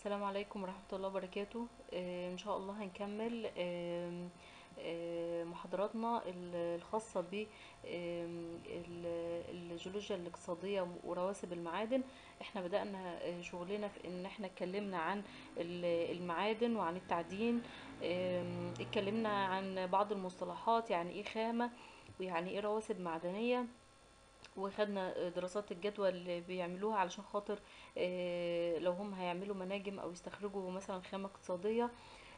السلام عليكم ورحمة الله وبركاته. آه، إن شاء الله هنكمل آم، آه، محاضراتنا ال- الخاصة بالجيولوجيا الاقتصادية ورواسب المعادن. إحنا بدأنا آه، شغلنا في إن إحنا اتكلمنا عن ال- المعادن وعن التعدين اتكلمنا عن بعض المصطلحات يعني إيه خامة ويعني إيه رواسب معدنية. وخدنا دراسات الجدوى اللي بيعملوها علشان خاطر آه، لو هم هيعملوا مناجم أو يستخرجوا مثلا خامة اقتصادية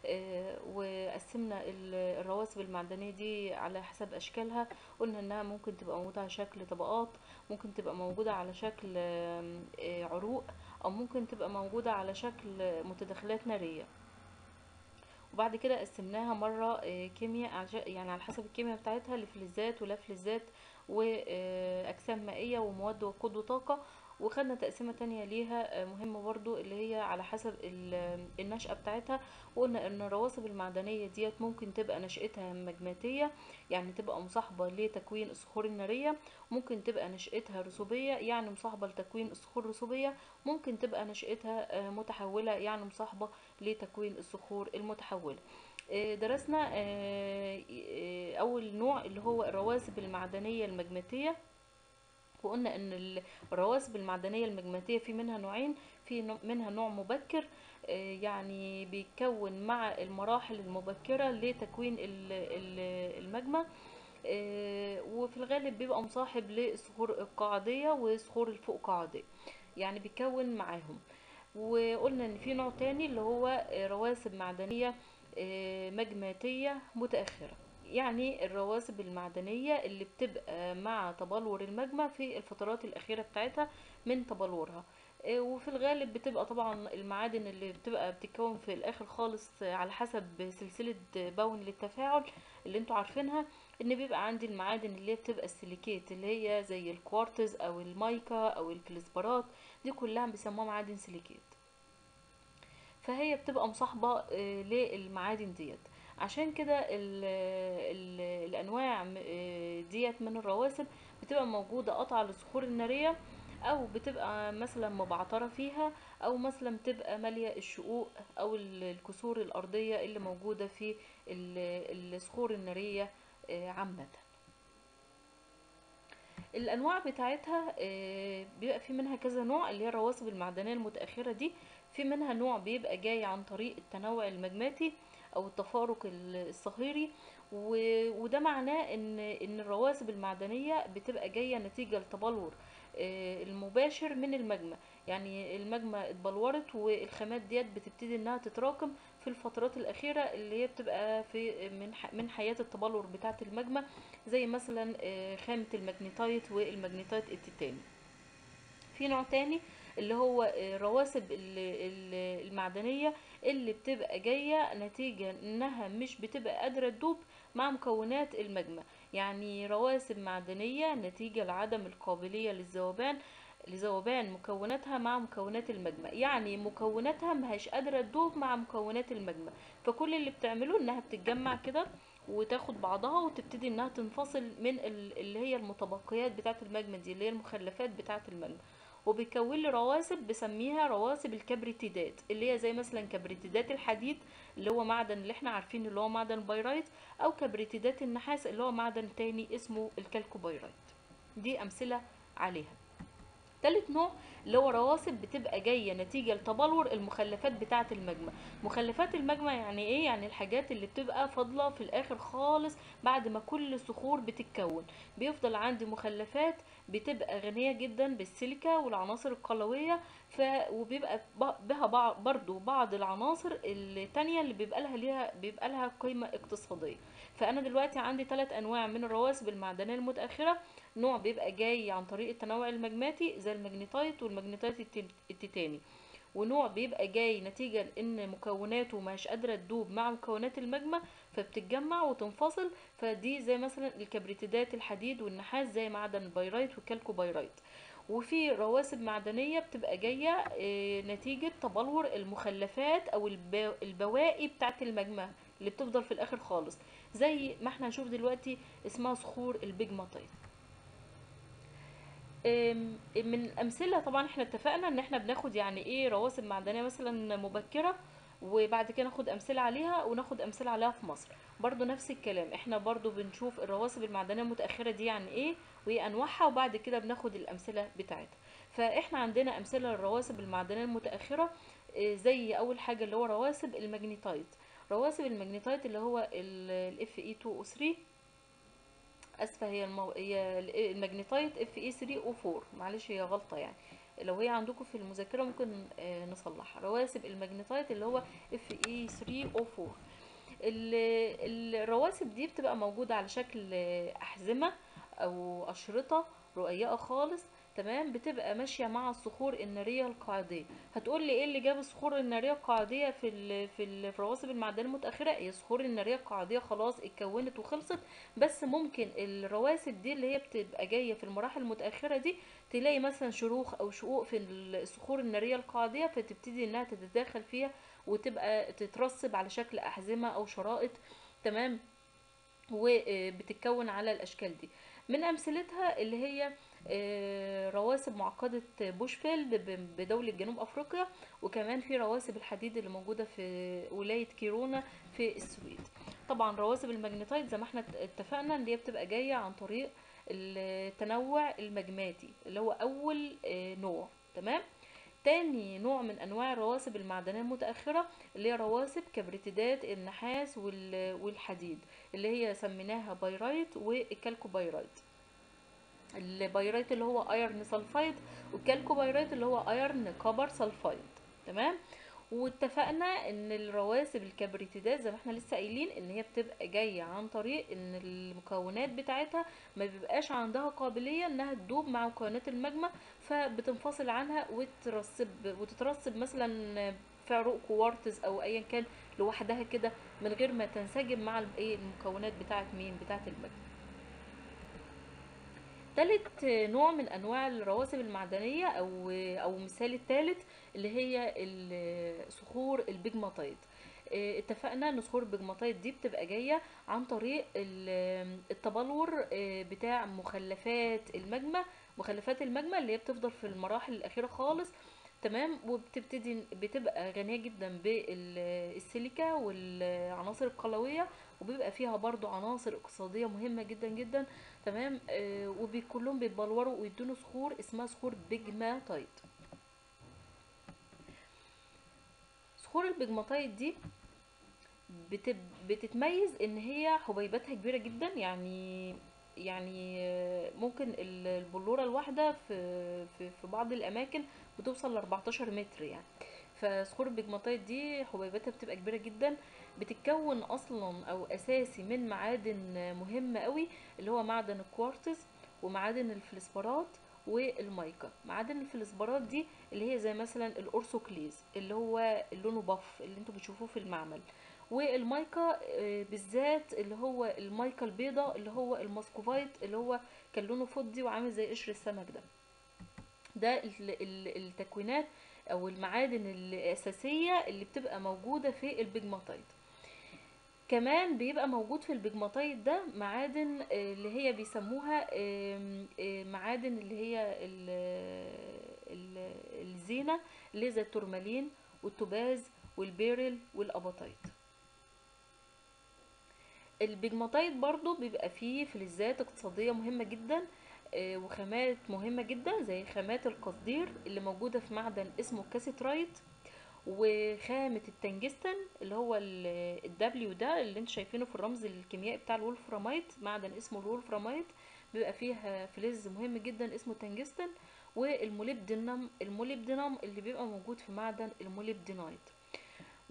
آه، وقسمنا ال- الرواسب المعدنية دي على حسب أشكالها. قلنا إنها ممكن تبقى موجودة على شكل طبقات ممكن تبقى موجودة على شكل آه، عروق أو ممكن تبقى موجودة على شكل متداخلات نارية. وبعد كده قسمناها مرة آه، كيمياء يعني على حسب الكيمياء بتاعتها لفلزات ولا فلزات وأجسام مائية ومواد وقود وطاقة. وخدنا تقسيمة تانية ليها آه، مهمة برضو اللي هي على حسب ال- النشأة بتاعتها. وقلنا إن الرواسب المعدنية ديت ممكن تبقى نشأتها مجماتية يعني تبقى مصاحبة لتكوين الصخور النارية. ممكن تبقى نشأتها رسوبية يعني مصاحبة لتكوين الصخور الرسوبية. ممكن تبقى نشأتها آه، متحولة يعني مصاحبة لتكوين الصخور المتحولة. آه، درسنا أول نوع اللي هو الرواسب المعدنية المجماتية. وقلنا إن ال- الرواسب المعدنية المجماتية في منها نوعين في منها نوع مبكر آه، يعني بيتكون مع المراحل المبكرة لتكوين ال- ال- المجمى آه، وفي الغالب بيبقى مصاحب للصخور القاعدية والصخور الفوق قاعديه يعني بيتكون معاهم. وقلنا إن في نوع تاني اللي هو رواسب معدنية آه، مجماتية متأخرة. يعني الرواسب المعدنية اللي بتبقى مع تبلور المجمى في الفترات الأخيرة بتاعتها من تبلورها آه، وفي الغالب بتبقى طبعا المعادن اللي بتبقى بتتكون في الآخر خالص على حسب سلسلة باون للتفاعل اللي أنتوا عارفينها إن بيبقى عندي المعادن اللي بتبقى ال silicate اللي هي زي الكوارتز أو المايكا أو الفلسبارات دي كلها بيسموها معادن silicate. فهي بتبقى مصاحبة آه، للمعادن ديت. عشان كده ال ال الأنواع آه، ديت من الرواسب بتبقى موجودة قطعة للصخور النارية أو بتبقى مثلا مبعترة فيها أو مثلا بتبقى مالية الشقوق أو ال- الكسور الأرضية اللي موجودة في ال- الصخور النارية آه، عامة. الأنواع بتاعتها آه، بيبقى في منها كذا نوع اللي هي الرواسب المعدنية المتأخرة دي. في منها نوع بيبقى جاي عن طريق التنوع المجماتي أو التفارق ال- الصهيري وده معناه إن إن الرواسب المعدنية بتبقى جاية نتيجة لتبلور آه، المباشر من المجمى يعني المجمى اتبلورت والخامات ديت بتبتدي إنها تتراكم في الفترات الأخيرة اللي هي بتبقى في من من حياة التبلور بتاعة المجمى زي مثلا آه، خامة ال magnetite وال magnetite التيتاني في نوع تاني اللي هو آه، رواسب ال- ال- المعدنية اللي بتبقى جاية نتيجة إنها مش بتبقى قادرة تدوب مع مكونات المجمى يعني رواسب معدنية نتيجة لعدم القابلية للذوبان لذوبان مكوناتها مع مكونات المجمى يعني مكوناتها مهيش قادرة تدوب مع مكونات المجمى فكل اللي بتعمله إنها بتتجمع كده وتاخد بعضها وتبتدي إنها تنفصل من ال- اللي هي المتبقيات بتاعة المجمى دي اللي هي المخلفات بتاعة المجمى وبيكون لي رواسب بسميها رواسب الكبريتيدات اللي هي زي مثلا كبريتيدات الحديد اللي هو معدن اللي إحنا عارفين اللي هو معدن pyrite أو كبريتيدات النحاس اللي هو معدن تاني اسمه ال chalcopyrite. دي أمثلة عليها. تالت نوع اللي هو رواسب بتبقى جاية نتيجة لتبلور المخلفات بتاعة المجمى مخلفات المجمى يعني إيه؟ يعني الحاجات اللي بتبقى فاضلة في الآخر خالص بعد ما كل صخور بتتكون. بيفضل عندي مخلفات بتبقى غنية جدا بالسيليكا والعناصر القلوية ف... وبيبقى بها برضو بعض العناصر التانية اللي بيبقى لها ليها بيبقى لها قيمة اقتصادية. فأنا دلوقتي عندي ثلاث أنواع من الرواسب المعدنية المتأخرة. نوع بيبقى جاي عن طريق التنوع المجماتي زي ال magnetite وال magnetite الت- التيتاني. ونوع بيبقى جاي نتيجة لإن مكوناته مش قادرة تدوب مع مكونات المجمى فبتتجمع وتنفصل. فدي زي مثلا الكبريتيدات الحديد والنحاس زي معدن ال pyrite وال chalcopyrite وفي رواسب معدنية بتبقى جاية آه، نتيجة تبلور المخلفات الب- البواقي بتاعت المجمى اللي بتفضل في الآخر خالص. زي ما إحنا هنشوف دلوقتي اسمها صخور البيجماتيت أم، من الامثله طبعا إحنا اتفقنا إن إحنا بناخد يعني إيه رواسب معدنية مثلا مبكرة وبعد كده ناخد أمثلة عليها وناخد أمثلة عليها في مصر. برضو نفس الكلام إحنا برضو بنشوف الرواسب المعدنية المتأخرة دي يعني إيه وايه أنواعها وبعد كده بناخد الأمثلة بتاعتها. فاحنا عندنا أمثلة للرواسب المعدنية المتأخرة إيه، زي أول حاجة اللي هو رواسب ال magnetite رواسب ال magnetite اللي هو ال Fe 2 O 3 أسفة هي المو... هي ال- ال magnetite Fe 3 O 4 معلش هي غلطة يعني. لو هي عندكم في المذاكرة ممكن آه، نصلحها. رواسب ال magnetite اللي هو Fe 3 O 4 ال- الرواسب دي بتبقى موجودة على شكل أحزمة أو أشرطة رقيقة خالص. تمام بتبقى ماشية مع الصخور النارية القاعدية. هتقول لي إيه اللي جاب الصخور النارية القاعدية في ال في ال- في الرواسب المعدنية المتأخرة؟ هي الصخور النارية القاعدية خلاص اتكونت وخلصت بس ممكن الرواسب دي اللي هي بتبقى جاية في المراحل المتأخرة دي تلاقي مثلا شروخ أو شقوق في الصخور النارية القاعدية فتبتدي إنها تتداخل فيها وتبقى تترسب على شكل أحزمة أو شرائط تمام؟ وبتتكون على الأشكال دي. من أمثلتها اللي هي رواسب معقدة بوشفيلد بدولة جنوب أفريقيا وكمان في رواسب الحديد اللي موجودة في ولاية كيرونا في السويد. طبعا رواسب ال magnetite زي ما إحنا اتفقنا ان هي بتبقى جاية عن طريق التنوع الماجماتي اللي هو أول آه، نوع. تمام؟ تاني نوع من أنواع الرواسب المعدنية المتأخرة اللي هي رواسب كبريتيدات النحاس وال- والحديد اللي هي سميناها pyrite وال chalcopyrite. ال pyrite اللي هو iron sulfide وال chalcopyrite اللي هو iron copper sulfide تمام؟ واتفقنا إن الرواسب الكبريتيدات زي ما إحنا لسه قايلين إن هي بتبقى جاية عن طريق إن المكونات بتاعتها ما بيبقاش عندها قابلية إنها تدوب مع مكونات الماجما فبتنفصل عنها وترسب وتترسب مثلا في عروق كوارتز أو ايا كان لوحدها كده من غير ما تنسجم مع إيه المكونات بتاعت مين؟ بتاعت الماجما تالت نوع من أنواع الرواسب المعدنية أو أو مثال التالت اللي هي ال- صخور البيجماتيت آه، اتفقنا إن صخور البيجماتيت دي بتبقى جاية عن طريق ال- التبلور آه، بتاع مخلفات الماجما مخلفات الماجما اللي هي بتفضل في المراحل الأخيرة خالص تمام؟ وبتبتدي بتبقى غنية جدا بالسيليكا والعناصر القلوية وبيبقى فيها برضو عناصر اقتصادية مهمة جدا جدا تمام؟ آه وكلهم بيتبلوروا ويدونوا صخور اسمها صخور pegmatite صخور ال pegmatite دي بت... بتتميز إن هي حبيباتها كبيرة جدا يعني يعني ممكن ال- البلورة الواحدة في في في بعض الأماكن بتوصل ل 14 متر يعني. فصخور ال pegmatite دي حبيباتها بتبقى كبيرة جدا بتتكون أصلا أو أساسي من معادن مهمه قوي اللي هو معدن الكوارتز ومعادن الفلسبرات والمايكا. معادن الفلسبرات دي اللي هي زي مثلا الأورثوكليز اللي هو لونه buff اللي أنتوا بتشوفوه في المعمل. والمايكا آه، بالذات اللي هو المايكا البيضاء اللي هو ال muscovite اللي هو كان لونه فضي وعامل زي قشر السمك ده. ده ال- ال- التكوينات أو المعادن الأساسية اللي بتبقى موجودة في ال pegmatite كمان بيبقى موجود في ال pegmatite ده معادن آه، اللي هي بيسموها آه، معادن اللي هي ال- ال- الزينة اللي زي التورمالين والتوباز وال beryl وال apatite. ال pegmatite برضو بيبقى فيه فلزات اقتصادية مهمة جدا آه، وخامات مهمة جدا زي خامات القصدير اللي موجودة في معدن اسمه cassiterite وخامة التنجستن اللي هو ال W ده اللي أنتوا شايفينه في الرمز الكيميائي بتاع الولفراميت معدن اسمه الولفراميت بيبقى فيه فلز مهم جدا اسمه تنجستن وال molybdenum ال molybdenum اللي بيبقى موجود في معدن ال molybdenite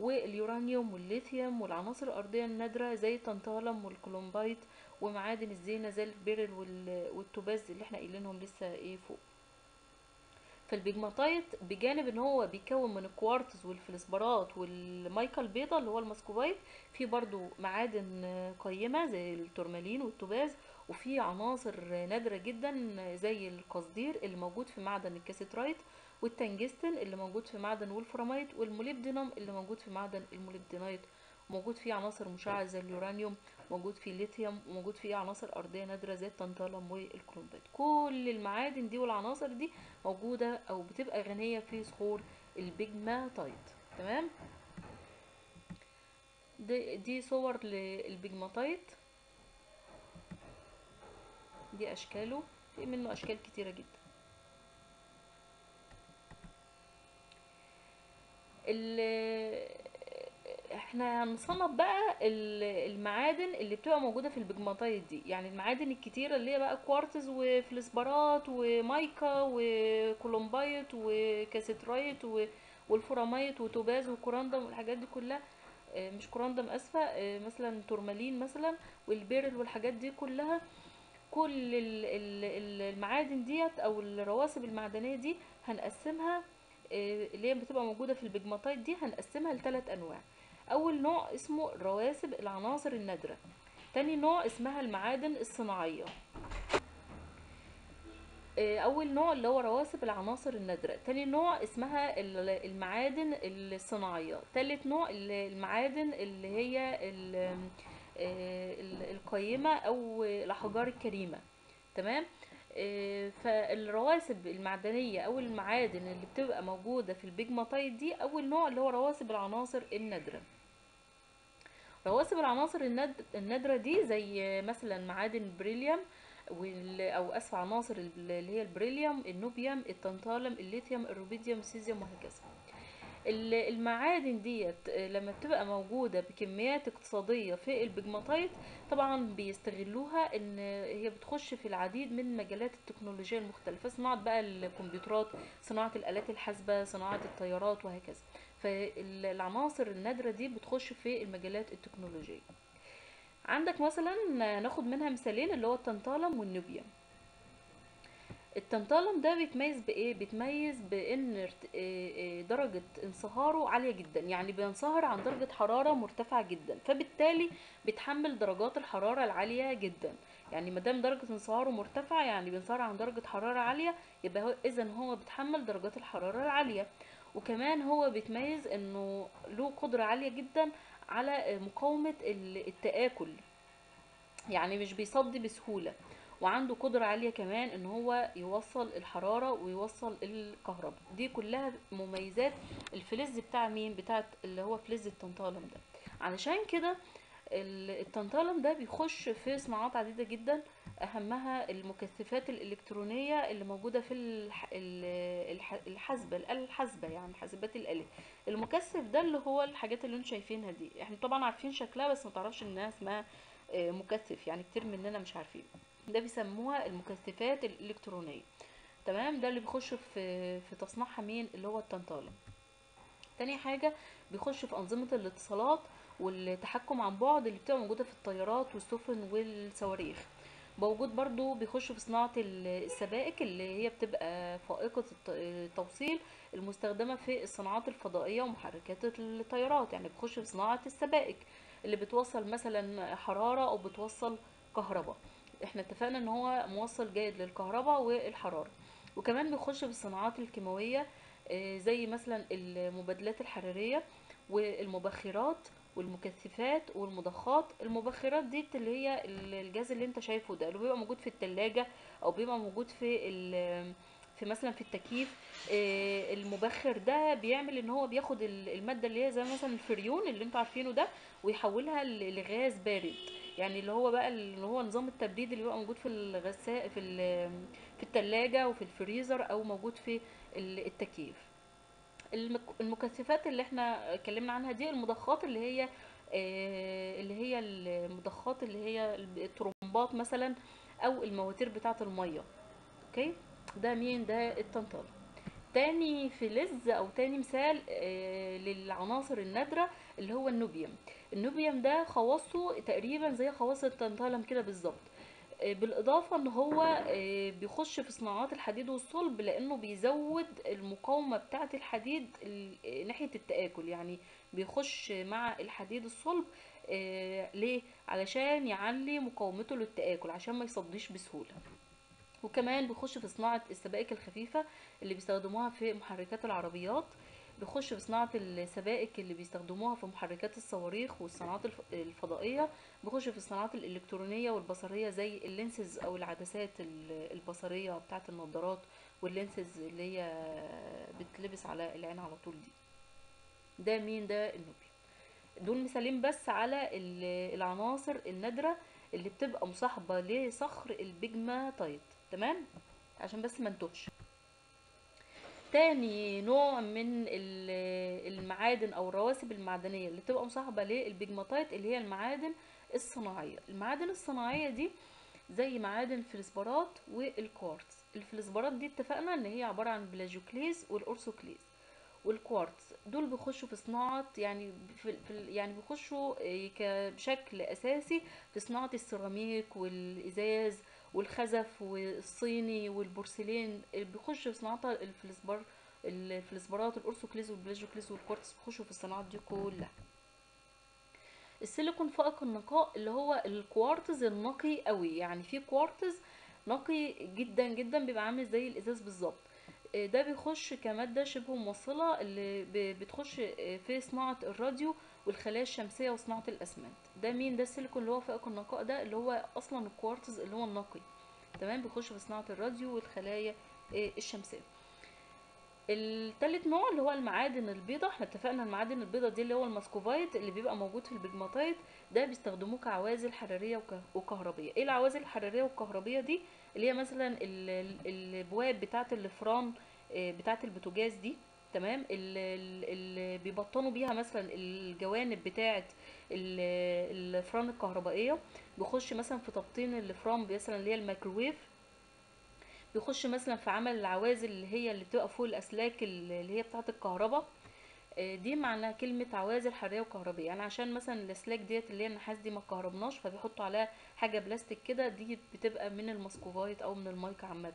واليورانيوم والليثيوم والعناصر الأرضية النادرة زي ال tantalum وال columbite ومعادن الزينة زي ال beryl وال- والتوباز اللي إحنا قايلينهم لسه إيه فوق. فال pegmatite بجانب إن هو بيكون من الكوارتز والفلسبرات والمايكا البيضاء اللي هو ال muscovite في برضو معادن قيمة زي التورمالين والتوباز وفي عناصر نادرة جدا زي القصدير اللي موجود في معدن ال cassiterite والتنجستن اللي موجود في معدن ولفراميت وال molybdenum اللي موجود في معدن ال molybdenite. موجود فيه عناصر مشعة زي اليورانيوم موجود فيه ليثيوم وموجود فيه عناصر أرضية نادرة زي ال tantalum وال columbite كل المعادن دي والعناصر دي موجودة أو بتبقى غنية في صخور ال pegmatite. تمام؟ دي, دي صور لل pegmatite. دي أشكاله. في منه أشكال كتيرة جدا. إحنا هنصنف بقى المعادن اللي بتبقى موجودة في ال pegmatite دي. يعني المعادن الكتيرة اللي هي بقى كوارتز وفلسبرات ومايكا و columbite و cassiterite والولفراميت وتوباز و corundum والحاجات دي كلها مش corundum آسفة مثلا تورمالين مثلا وال beryl والحاجات دي كلها. كل المعادن ديت أو الرواسب المعدنية دي هنقسمها اللي هي بتبقى موجودة في ال pegmatite دي هنقسمها لثلاث أنواع. أول نوع اسمه رواسب العناصر النادرة. تاني نوع اسمها المعادن الصناعية. أول نوع اللي هو رواسب العناصر النادرة. تاني نوع اسمها المعادن الصناعية. تالت نوع المعادن اللي هي القيمة أو الأحجار الكريمة. تمام؟ فالرواسب المعدنية أو المعادن اللي بتبقى موجودة في ال pegmatite دي أول نوع اللي هو رواسب العناصر النادرة. رواسب العناصر النادرة دي زي مثلا معادن البريليوم أو أسف عناصر اللي هي البريليوم النوبيوم ال tantalum الليثيوم الروبيديوم السيزيوم وهكذا. المعادن ديت لما بتبقى موجودة بكميات اقتصادية في ال pegmatite طبعا بيستغلوها إن هي بتخش في العديد من مجالات التكنولوجيا المختلفة صناعة بقى الكمبيوترات صناعة الآلات الحاسبة صناعة الطيارات وهكذا. فالعناصر النادرة دي بتخش في المجالات التكنولوجية. عندك مثلا ناخد منها مثالين اللي هو التنتالم والنوبيوم التنتالم ده بيتميز بإيه؟ بيتميز بإن درجة انصهاره عالية جدا. يعني بينصهر عن درجة حرارة مرتفعة جدا. فبالتالي بيتحمل درجات الحرارة العالية جدا. يعني مادام درجة انصهاره مرتفعة يعني بينصهر عن درجة حرارة عالية يبقى اذا هو بيتحمل درجات الحرارة العالية. وكمان هو بيتميز إنه له قدرة عالية جدا على مقاومة التآكل. يعني مش بيصدي بسهولة. وعنده قدرة عالية كمان إن هو يوصل الحرارة ويوصل الكهرباء. دي كلها مميزات الفلز بتاع مين؟ بتاعت اللي هو فلز التنتالم ده. علشان كده التنتالم ده بيخش في صناعات عديدة جدا. أهمها المكثفات الإلكترونية اللي موجودة في الحاسبة الحاسبة يعني حاسبات الآلة المكثف ده اللي هو الحاجات اللي أنتم شايفينها دي. إحنا طبعا عارفين شكلها بس ما تعرفش إنها اسمها مكثف. يعني كتير مننا مش عارفين. ده بيسموها المكثفات الإلكترونية. تمام؟ ده اللي بيخش في في تصنيعها مين؟ اللي هو التنتالم تاني حاجة بيخش في أنظمة الاتصالات والتحكم عن بعد اللي بتبقى موجودة في الطيارات والسفن والصواريخ. موجود برضو بيخش في صناعة السبائك اللي هي بتبقى فائقة التوصيل المستخدمة في الصناعات الفضائية ومحركات الطيارات. يعني بيخش في صناعة السبائك اللي بتوصل مثلا حرارة أو بتوصل كهرباء. إحنا اتفقنا ان هو موصل جيد للكهرباء والحرارة. وكمان بيخش في الصناعات الكيماوية زي مثلا المبادلات الحرارية والمبخرات والمكثفات والمضخات. المبخرات دي اللي هي الجاز اللي انت شايفه ده اللي بيبقى موجود في التلاجة أو بيبقى موجود في في مثلا في التكييف المبخر ده بيعمل إن هو بياخد المادة اللي هي زي مثلا الفريون اللي أنتوا عارفينه ده ويحولها لغاز بارد. يعني اللي هو بقى اللي هو نظام التبريد اللي بيبقى موجود في الغساء في في التلاجة وفي الفريزر أو موجود في التكييف. المكثفات اللي إحنا اتكلمنا عنها دي المضخات اللي هي اللي هي المضخات اللي هي الترمبات مثلا أو المواتير بتاعة المية. okay؟ ده مين؟ ده التنتالم تاني فلز أو تاني مثال للعناصر النادرة اللي هو النوبيوم. النوبيوم ده خواصه تقريبا زي خواص التنتالم كده بالظبط. بالإضافة إن هو بيخش في صناعات الحديد والصلب لأنه بيزود المقاومة بتاعة الحديد ناحية التآكل. يعني بيخش مع الحديد الصلب ليه؟ علشان يعلي مقاومته للتآكل عشان ما يصديش بسهولة. وكمان بيخش في صناعة السبائك الخفيفة اللي بيستخدموها في محركات العربيات بيخش في صناعة السبائك اللي بيستخدموها في محركات الصواريخ والصناعات الف- الفضائية بيخش في الصناعات الإلكترونية والبصرية زي ال lenses أو العدسات ال- البصرية بتاعة النظارات وال lenses اللي هي بتلبس على العين على طول دي. ده مين؟ ده النوبيوم دول مثالين بس على ال- العناصر النادرة اللي بتبقى مصاحبة لصخر ال pegmatite تمام؟ عشان بس ما نتوهش. تاني نوع من ال- المعادن أو الرواسب المعدنية اللي بتبقى مصاحبة لل pegmatite اللي هي المعادن الصناعية. المعادن الصناعية دي زي معادن الفلسبرات والكوارتز. الفلسبرات دي اتفقنا إن هي عبارة عن plagioclase وال orthoclase والكوارتز. دول بيخشوا في صناعة يعني في يعني بيخشوا بشكل أساسي في صناعة السيراميك والإزاز والخزف والصيني والبورسلين بيخش في صناعة الفلسبر الفلسبرات ال orthoclase وال plagioclase والكوارتز بيخشوا في الصناعات دي كلها. السيليكون فائق النقاء اللي هو الكوارتز النقي قوي. يعني في كوارتز نقي جدا جدا بيبقى عامل زي الإزاز بالظبط. ده بيخش كمادة شبه موصلة اللي بتخش في صناعة الراديو والخلايا الشمسية وصناعة الأسمنت. ده مين؟ ده السيليكون اللي هو فائق النقاء ده اللي هو أصلا الكوارتز اللي هو النقي. تمام؟ بيخش في صناعة الراديو والخلايا آه، الشمسية. التالت نوع اللي هو المعادن البيضاء إحنا اتفقنا المعادن البيضاء دي اللي هو ال muscovite اللي بيبقى موجود في ال pegmatite ده بيستخدموه كعوازل حرارية وك- وكهربية. إيه العوازل الحرارية والكهربية دي؟ اللي هي مثلا ال- ال- الابواب بتاعة الفران آه، بتاعة البوتاجاز دي. تمام؟ اللي بيبطنوا بيها مثلا الجوانب بتاعه ال- الفران الكهربائية. بيخش مثلا في تبطين الفران مثلا اللي هي الميكروويف. بيخش مثلا في عمل العوازل اللي هي اللي بتبقى فوق الأسلاك اللي هي بتاعة الكهرباء. آه، دي معناها كلمة عوازل حرارية وكهربية. يعني عشان مثلا الأسلاك ديت اللي هي النحاس دي ما كهربناش فبيحطوا عليها حاجة بلاستيك كده دي بتبقى من ال muscovite أو من المايكا عامة.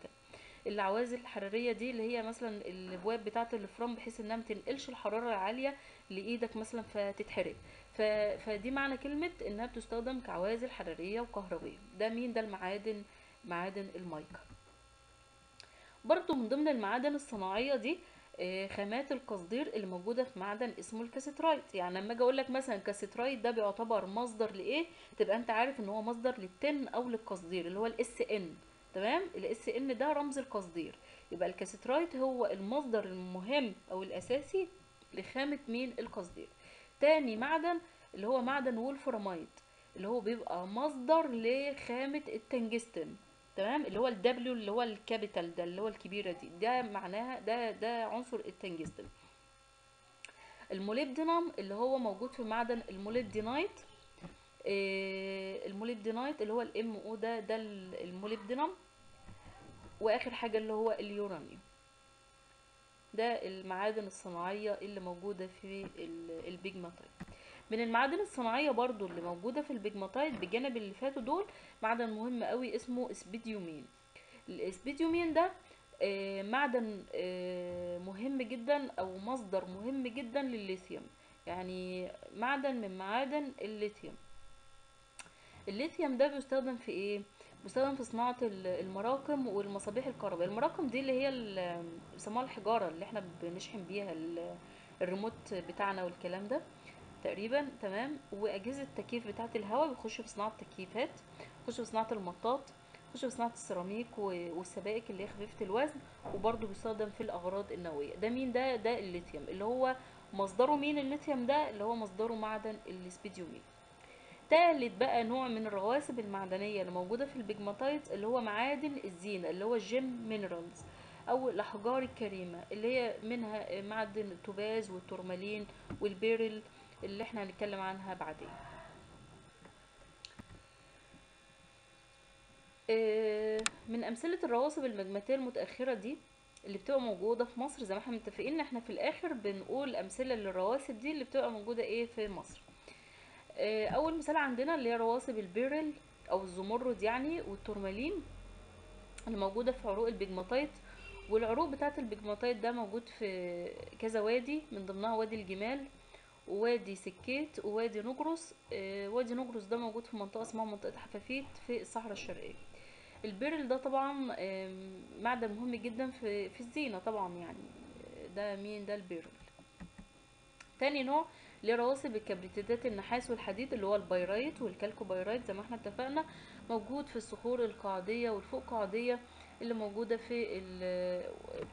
العوازل الحرارية دي اللي هي مثلا الأبواب بتاعة الفران بحيث إنها متنقلش الحرارة العالية لإيدك مثلا فتتحرق. ف... فدي معنى كلمة إنها بتستخدم كعوازل حرارية وكهربية. ده مين؟ ده المعادن معادن المايكا. برضو من ضمن المعادن الصناعية دي آه، خامات القصدير اللي موجودة في معدن اسمه ال cassiterite. يعني لما أجي أقول لك مثلا ال cassiterite ده بيعتبر مصدر لإيه؟ تبقى أنت عارف إن هو مصدر لل tin أو للقصدير اللي هو ال Sn تمام؟ ال Sn ده رمز القصدير يبقى ال cassiterite هو المصدر المهم أو الأساسي لخامة مين؟ القصدير تاني معدن اللي هو معدن wolframite اللي هو بيبقى مصدر لخامة التنجستن تمام؟ اللي هو ال W اللي هو ال capital ده اللي هو الكبيرة دي. ده معناها ده ده عنصر التنجستن ال molybdenum اللي هو موجود في معدن ال molybdenite آه، ال molybdenite اللي هو ال Mo ده ده ال- ال molybdenum واخر حاجة اللي هو اليورانيوم. ده المعادن الصناعية اللي موجودة في ال- ال pegmatite من المعادن الصناعية برضو اللي موجودة في ال pegmatite بجانب اللي فاتوا دول معدن مهم قوي اسمه spodumene. ال spodumene ده آه، معدن آه، مهم جدا أو مصدر مهم جدا للليثيوم. يعني معدن من معادن الليثيوم. الليثيوم ده بيستخدم في إيه؟ بيستخدم في صناعة ال- المراكم والمصابيح الكهربائية. المراكم دي اللي هي بيسموها الحجارة اللي إحنا بنشحن بيها ال- الريموت بتاعنا والكلام ده تقريبا تمام؟ وأجهزة التكييف بتاعة الهواء بيخشوا في صناعة التكييفات بيخشوا في صناعة المطاط بيخشوا في صناعة السيراميك والسبائك اللي هي خفيفة الوزن وبرضه بيستخدم في الأغراض النووية. ده مين؟ ده ده الليثيوم اللي هو مصدره مين؟ الليثيوم ده اللي هو مصدره معدن ال spodumene. تالت بقى نوع من الرواسب المعدنية اللي موجودة في ال pegmatite اللي هو معادن الزينه اللي هو ال gem minerals أو الأحجار الكريمة اللي هي منها معدن التوباز وال tourmaline وال beryl اللي إحنا هنتكلم عنها بعدين. آه، من أمثلة الرواسب المجماتيه المتأخرة دي اللي بتبقى موجودة في مصر زي ما إحنا متفقين إحنا في الآخر بنقول أمثلة للرواسب دي اللي بتبقى موجودة إيه؟ في مصر. أول مثال عندنا اللي هي رواسب ال beryl أو الزمرد يعني وال tourmaline اللي موجودة في عروق ال pegmatite والعروق بتاعة ال pegmatite ده موجود في كذا وادي من ضمنها وادي الجمال ووادي سكيت ووادي نجرس. آه، وادي نجرس ده موجود في منطقة اسمها منطقة حفافيت في الصحراء الشرقية. ال beryl ده طبعا معدن مهم جدا في في الزينة طبعا يعني. آه، ده مين؟ ده ال beryl. تاني نوع اللي هي رواسب الكبريتيدات النحاس والحديد اللي هو ال pyrite وال chalcopyrite زي ما إحنا اتفقنا موجود في الصخور القاعدية والفوق قاعدية اللي موجودة في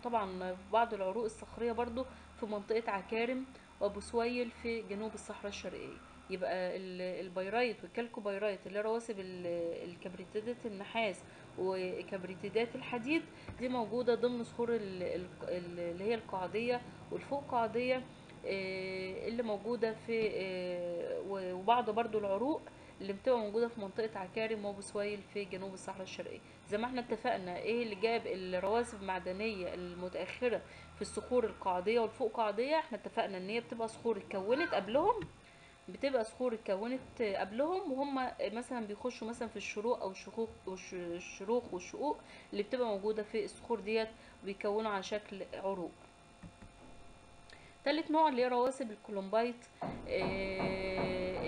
طبعا بعض العروق الصخرية برضو في منطقة عكارم وأبو سويل في جنوب الصحراء الشرقية. يبقى ال- ال pyrite وال chalcopyrite اللي رواسب ال- الكبريتيدات النحاس وكبريتيدات الحديد دي موجودة ضمن صخور ال- ال- ال- اللي هي القاعدية والفوق قاعدية. اللي موجودة في آه، وبعض برضو العروق اللي بتبقى موجودة في منطقة عكارم وابو سويل في جنوب الصحراء الشرقية. زي ما إحنا اتفقنا إيه اللي جاب الرواسب المعدنية المتأخرة في الصخور القاعدية والفوق قاعدية؟ إحنا اتفقنا ان هي بتبقى صخور اتكونت قبلهم بتبقى صخور اتكونت قبلهم وهم مثلا بيخشوا مثلا في الشروخ أو الشقوق الشروخ والشقوق اللي بتبقى موجودة في الصخور ديت بيكونوا على شكل عروق. تالت نوع اللي هي رواسب ال columbite آه،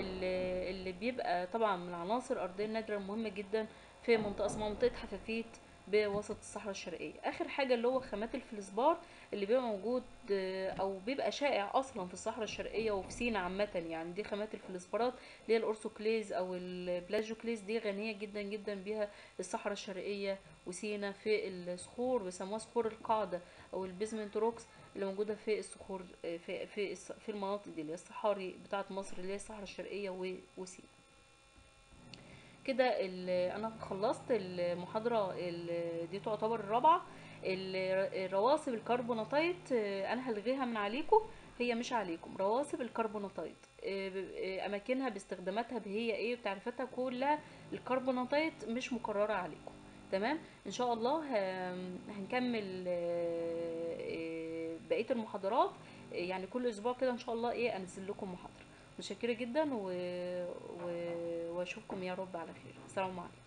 اللي بيبقى طبعا من العناصر الأرضية النادرة المهمة جدا في منطقة اسمها منطقة حفافيت. بوسط الصحراء الشرقية. آخر حاجة اللي هو خامات الفلزبار اللي بيبقى موجود آه، أو بيبقى شائع أصلا في الصحراء الشرقية وفي سينا عامة يعني. دي خامات الفلزبارات اللي هي ال orthoclase أو ال plagioclase دي غنية جدا جدا بيها الصحراء الشرقية وسينا في الصخور بيسموها صخور القاعدة أو ال basement rocks اللي موجودة في الصخور في في الص- في المناطق دي اللي هي الصحاري بتاعة مصر اللي هي الصحراء الشرقية وسينا. كده أنا خلصت المحاضرة ال- دي تعتبر الرابعة. ال- الرواسب الكربوناتيت آه، أنا هلغيها من عليكم هي مش عليكم. رواسب الكربوناتيت آه، أماكنها باستخداماتها هي إيه بتعريفاتها كلها الكربوناتيت مش مكررة عليكم تمام؟ إن شاء الله هنكمل آه، بقية المحاضرات. يعني كل أسبوع كده إن شاء الله إيه أنزل لكم محاضرة. متشكرة جدا و... و... وأشوفكم يا رب على خير. السلام عليكم.